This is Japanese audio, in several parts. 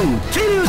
Two, two,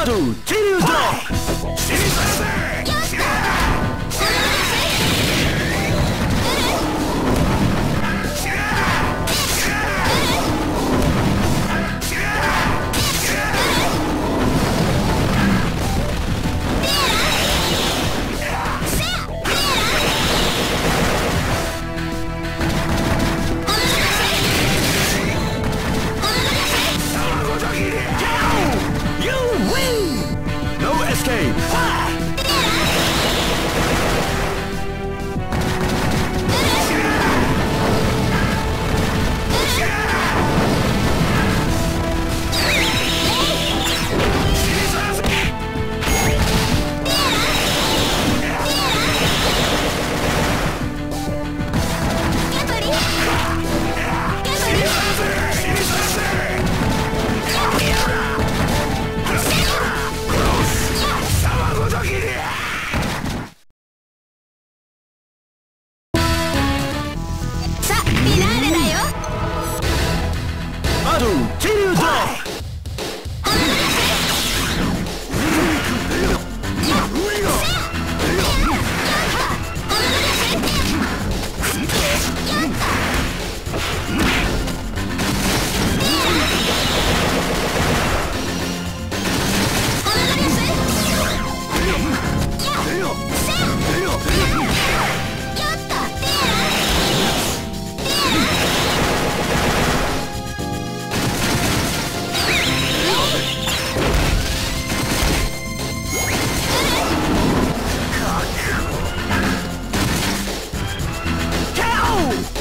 Hadou Kiryu Block!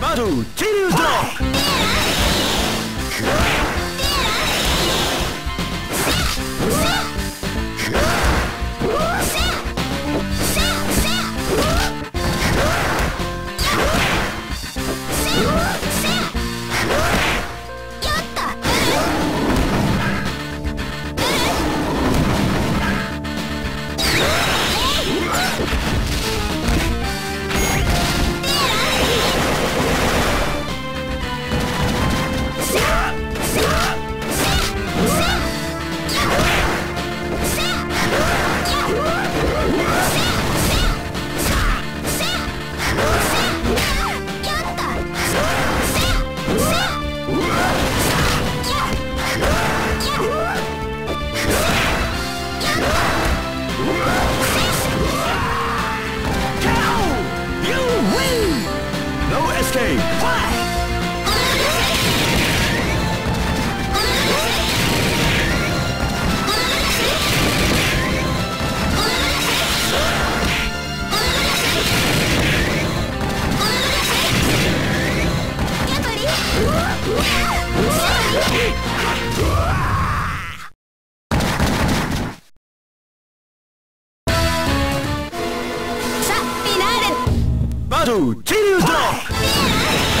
バトルチリュードロップピアノ